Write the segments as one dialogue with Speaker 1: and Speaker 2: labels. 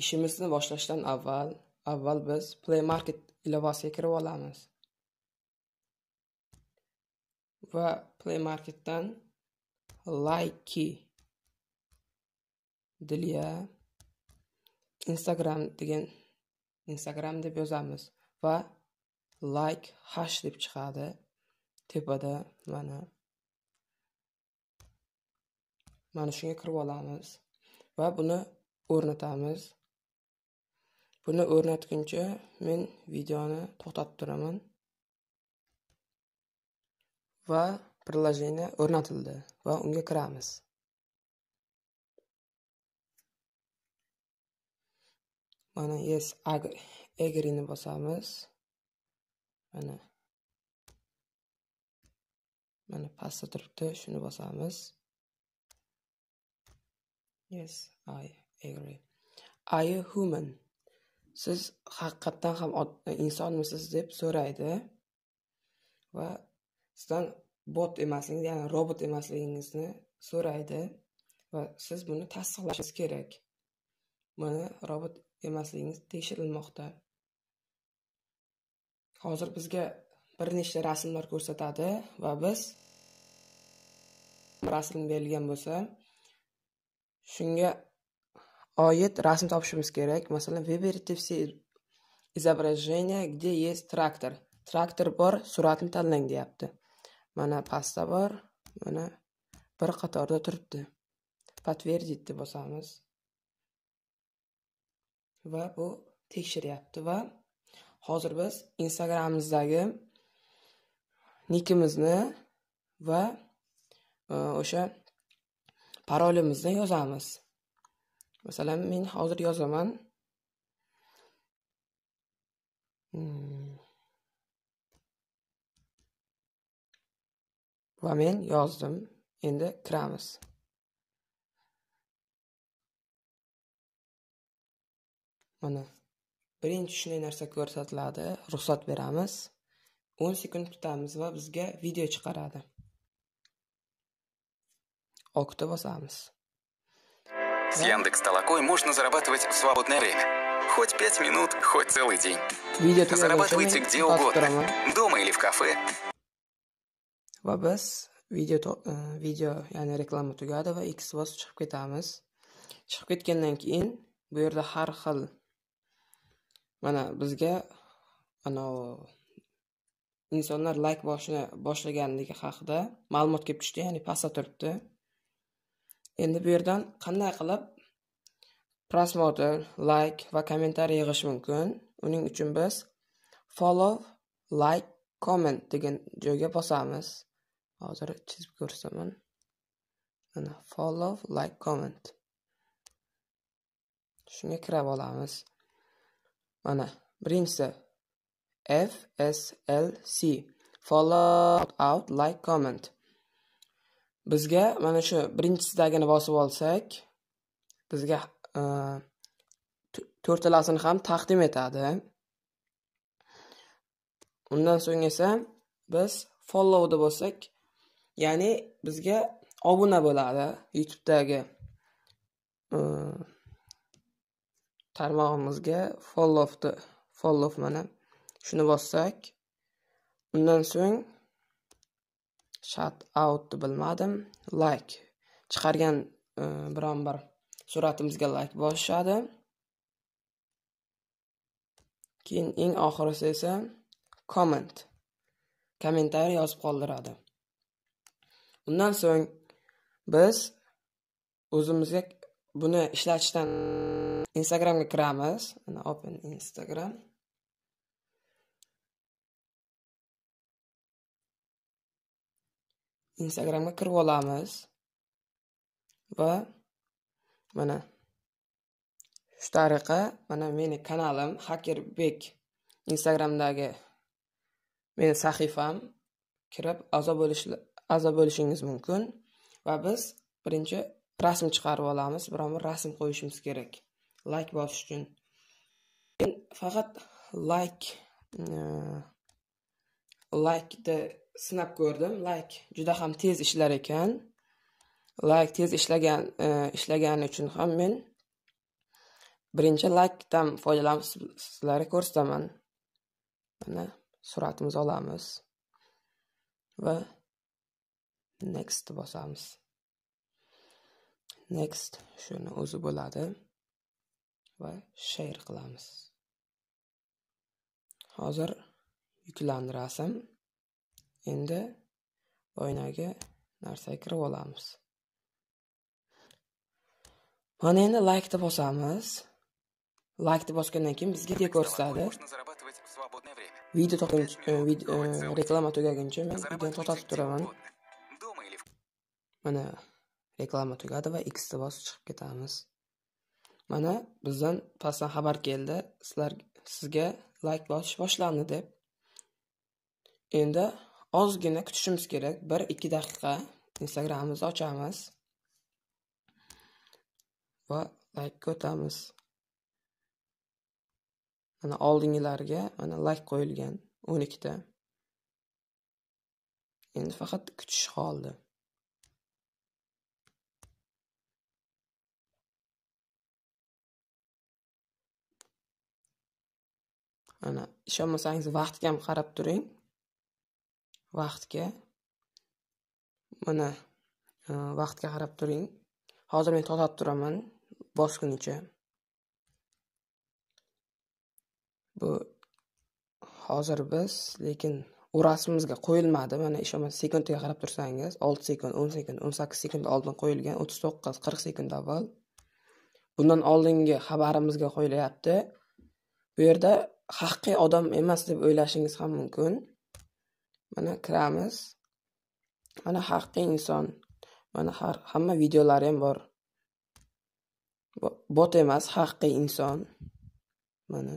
Speaker 1: ishimizni boshlashdan avval avval biz play market ilovasiga kirib olamiz. Va play marketdan like dilya instagram degan instagram deb yozamiz va like hash deb chiqadi. Tepada mana mana shunga kirib olamiz va buni o'rnatamiz. Buni o'rnatguncha men videoni to'xtatib turaman. Va приложение o'rnatildi va unga kiramiz. Mana yes agrini bosamiz. Mana. Mana pastda turibdi shuni bosamiz. Yes i agree. Are you human. Siz haqiqatdan ham e, insonmisiz deb so'raydi va sizdan bot emasligingizni ya'ni robot emasligingizni so'raydi va siz buni tasdiqlashingiz kerak. Mana robot emasligingiz tekshirilmoqda. Hozir bizga bir nechta rasmlar ko'rsatadi va biz rasm berilgan bo'lsa shunga oid rasm topishimiz kerak. Masalan выберите все изображения где есть трактор traktor bor suratni tanlang deyapti. Mana pastda bor mana bir qatorda turibdi. Подтвердить deb bosamiz. Va bu tekshiryapti va hozir biz instagramimizdagi nikimizni va e, o'sha parolimizni yozamiz. Masalan men hozir yozaman. Hmm. va men yozdim. Endi kiramiz. Mana birinchi shunday narsa ko'rsatiladi. Ruxsat beramiz. o'n sekund kutamiz va bizga video chiqaradi. Okni bosamiz.
Speaker 2: С Яндекс Толокой можно зарабатывать в свободное время. Хоть пять минут, хоть целый день. Зарабатывайте где угодно. Дома или в кафе.
Speaker 1: va biz video video ya'ni reklama tugadi va x bosib chiqib ketamiz chiqib ketgandan keyin bu yerda har xil mana bizga anavi insonlar layk boshlaganligi haqida ma'lumot kelib tushdi ya'ni pastda turibdi endi bu yerdan qanday qilib prosmotr layk va kommentariy yig'ish mumkin? Uning uchun biz follow like comment degan joyga bosamiz. Hozir chizib ko'rsataman mana follow like comment. Shunga kirib olamiz. Mana birinchisi f s l c. Follow out like comment. Bizga mana shu birinchisidagini bosib olsak bizga e, to'rtalasini ham taqdim etadi. Undan so'ng esa biz followda bo'lsak ya'ni bizga obuna bo'ladi youtubedagi e, tarmog'imizga followni follow mana shuni bossak. Undan so'ng shut outni bilmadim. Like. Chiqargan e, biron bir suratimizga like bosishadi. Keyin eng oxirisi esa comment. Kommentariy yozib qoldiradi. Undan so'ng biz o'zimizga buni ishlatishdan instagramga kiramiz. Mana open instagram. Instagramga kirib olamiz. Va mana shu tariqa mana meni kanalim hakerbek instagramdagi meni sahifam kirib a'zo bo'lish a'zo bo'lishingiz mumkin. Va biz birinchi rasm chiqarib olamiz biron bir rasm qo'yishimiz kerak. Layk bosish uchun. Faqat layk laykni sinab ko'rdim. Layk juda ham tez ishlar ekan. Layk tez ishlagan e, ishlagani uchun ham men birinchi laykdan foydalanib sizlarga ko'rsataman. Mana suratimizni olamiz va next bosamiz. Next shuni o'zi bo'ladi va share qilamiz. Hozir yuklandi rasm endi boyagi narsaga kirib olamiz. Mana endi laykni bosamiz laykni bosgandan keyin bizga video ko'rsatadi video e, reklama tugaguncha men videoni to'xtatib turaman. mana reklama tugadi va x bosib chiqib ketamiz. Mana bizdan pastdan xabar keldi. Sizlar sizga layk bosish boshlandi deb. Endi ozgina kutishimiz kerak. Bir ikki daqiqa instagramimizni ochamiz. Va laykka o'tamiz. Mana oldingilarga mana layk qo'yilgan o'n ikkita endi faqat kutish qoldi mana ishonmasangiz vaqtga ham qarab turing. Vaqtga. Mana e, vaqtga qarab turing. Hozir men to'xtatib turaman bosgunicha bu hozir biz lekin u rasmimizga qo'yilmadi. Mana ishonmasa sekundiga qarab tursangiz olti sekund o'n sekund o'n sakkiz sekund oldin qo'yilgan o'ttiz to'qqiz qirq sekund avval. Bundan oldingi xabarimizga qo'yilyapti bu yerda haqiqiy odam emas deb o'ylashingiz ham mumkin. Mana kiramiz. Mana haqiqiy inson. Mana har hamma videolari ham bor. Bot emas haqiqiy inson. Mana.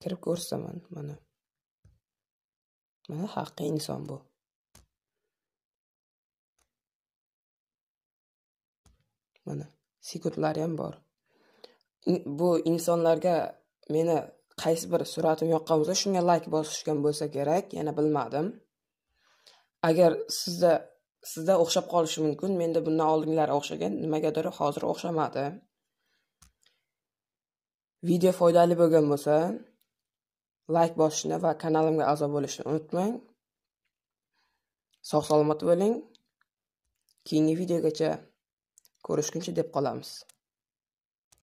Speaker 1: Kirib ko'rsataman mana. Mana haqiqiy inson bu. Mana sekundlari ham bor. Bu insonlarga meni qaysi bir suratim yoqqan bo'lsa shunga layk bosishgan bo'lsa kerak. Yana bilmadim. Agar sizda sizda o'xshab qolishi mumkin menda bundan oldingilari o'xshagan. Nimagadir hozir o'xshamadi. Video foydali bo'lgan bo'lsa layk bosishni va kanalimga a'zo bo'lishni unutmang. Sog' salomat bo'ling. Keyingi videogacha ko'rishguncha deb qolamiz.